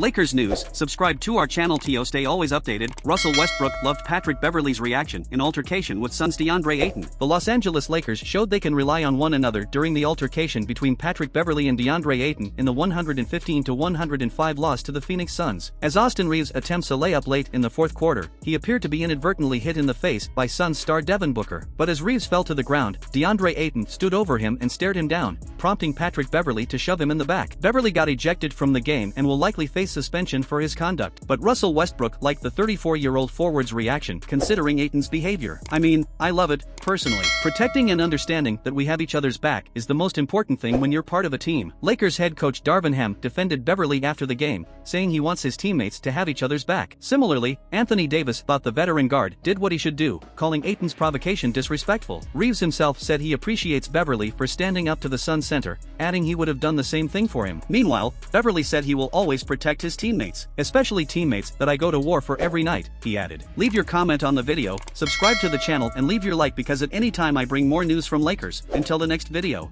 Lakers news, subscribe to our channel to stay always updated. Russell Westbrook loved Patrick Beverley's reaction in altercation with Suns DeAndre Ayton. The Los Angeles Lakers showed they can rely on one another during the altercation between Patrick Beverley and DeAndre Ayton in the 115-105 loss to the Phoenix Suns. As Austin Reaves attempts a layup late in the fourth quarter, he appeared to be inadvertently hit in the face by Suns star Devin Booker. But as Reaves fell to the ground, DeAndre Ayton stood over him and stared him down, prompting Patrick Beverley to shove him in the back. Beverley got ejected from the game and will likely face suspension for his conduct. But Russell Westbrook liked the 34-year-old forward's reaction considering Ayton's behavior. I mean, I love it, personally. Protecting and understanding that we have each other's back is the most important thing when you're part of a team. Lakers head coach Darvin Ham defended Beverley after the game, saying he wants his teammates to have each other's back. Similarly, Anthony Davis thought the veteran guard did what he should do, calling Ayton's provocation disrespectful. Reaves himself said he appreciates Beverley for standing up to the Sun center, adding he would have done the same thing for him. Meanwhile, Beverley said he will always protect his teammates, especially teammates that I go to war for every night, he added. Leave your comment on the video, subscribe to the channel and leave your like because at any time I bring more news from Lakers. Until the next video.